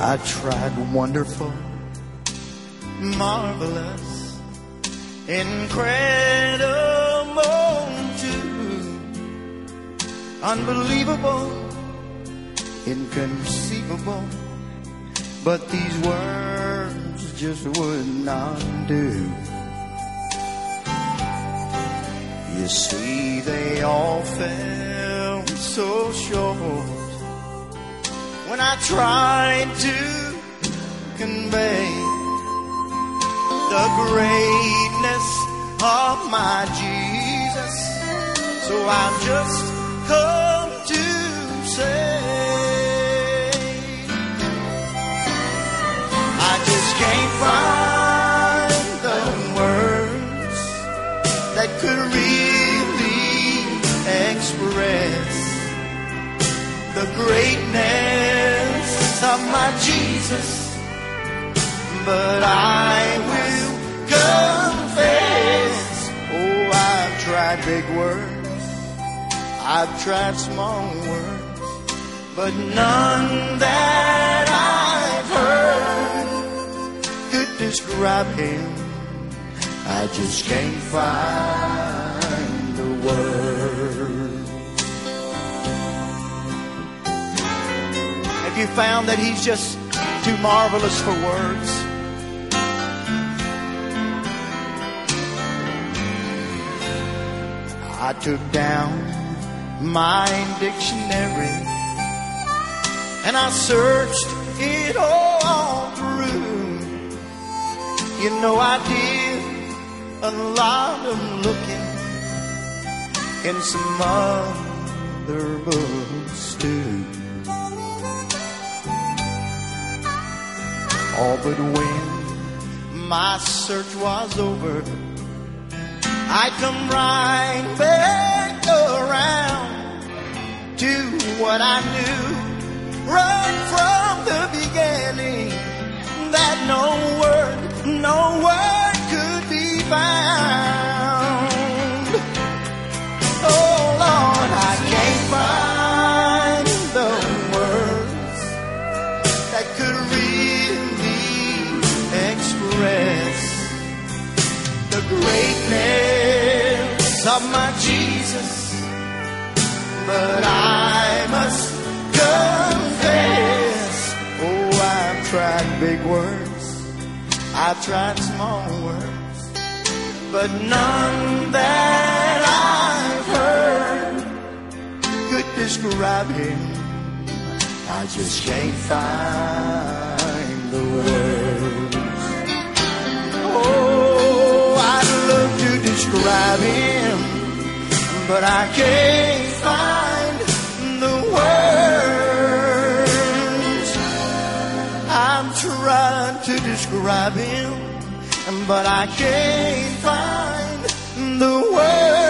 I tried wonderful, marvelous, incredible too, unbelievable, inconceivable. But these words just would not do. You see, they all fell so short when I tried to convey the greatness of my Jesus. So I've just come to say, I just can't find the words that could really express the greatness my Jesus. But I will confess, oh, I've tried big words, I've tried small words, but none that I've heard could describe him. I just can't find the words. You found that he's just too marvelous for words? I took down my dictionary and I searched it all through. You know I did a lot of looking in some other books too. All but when my search was over, I come right back around to what I knew. Right from the beginning that no word, no word could be found. Oh Lord, I can't find the words that could really of my Jesus. But I must confess, oh, I've tried big words, I've tried small words, but none that I've heard could describe him. I just can't find the words. Oh, I'd love to describe him, but I can't find the words. I'm trying to describe him, but I can't find the words.